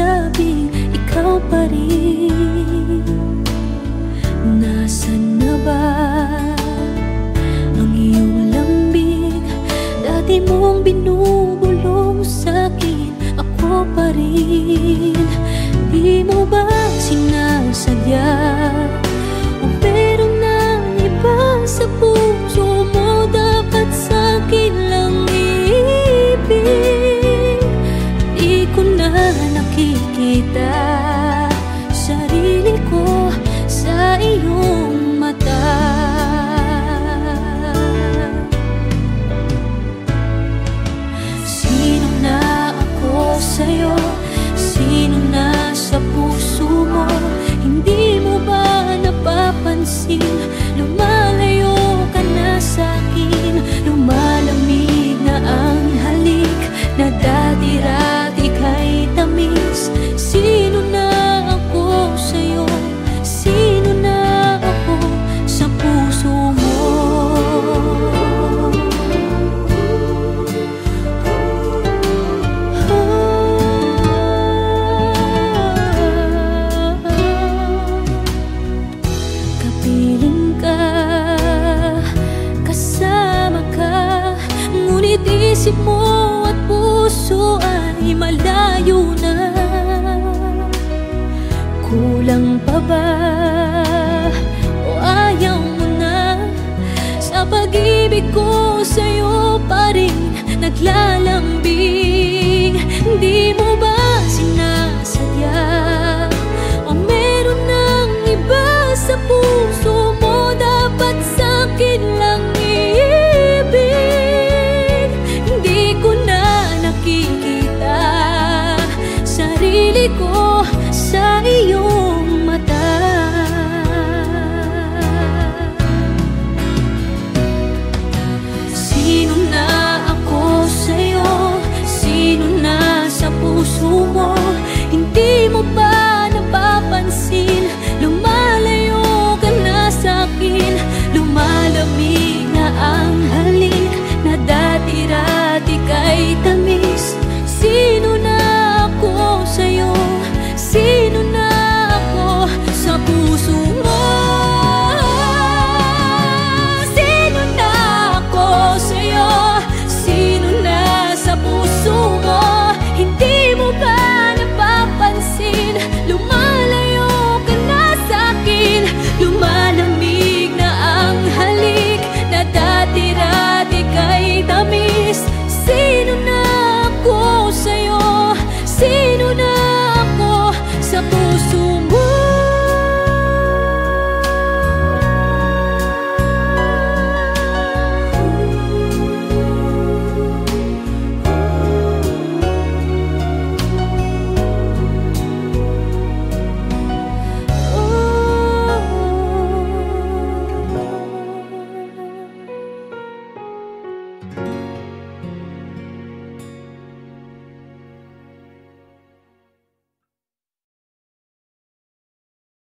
sinasabing ikaw pa rin. Nasaan na ba ang iyong lambing? Dati mong binubulong sa'kin Ako pa rin nakikita Sarili ko sa iyong Ngunit isip mo at puso ay malayo na Kulang pa ba? O ayaw mo na? Sa pag-ibig ko sa'yo pa rin naglalambing 你的